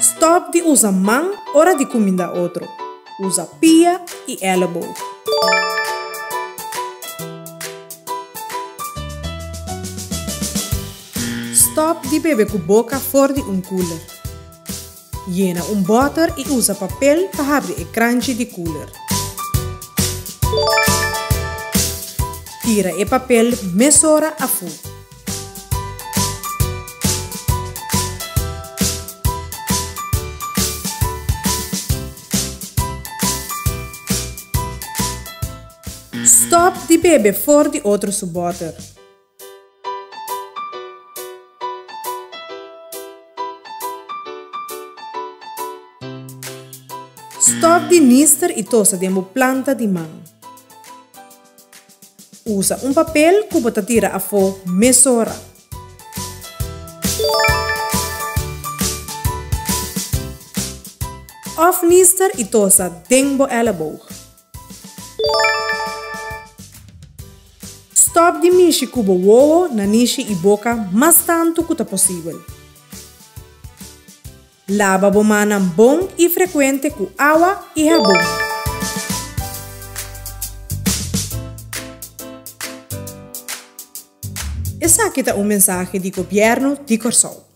Stop de usar mão, hora de comida outro. Usa pia e elleboog. Stop de beber com boca fora de um cooler. Llena um butter e usa papel para abrir o crunch de cooler. Tira o papel mesora a fogo. Stop de beber fora de outro suboter. Stop de nister e tosa de uma planta de mão. Usa um papel que você tira a fogo mesora. Off nister e tosa dengbo elleboog. Stop de mexer cubo ovo na niche e boca mais tanto quanto possível. Lava a mana bom e frequente com água e sabão. Essa aqui é uma mensagem do governo de Corsol.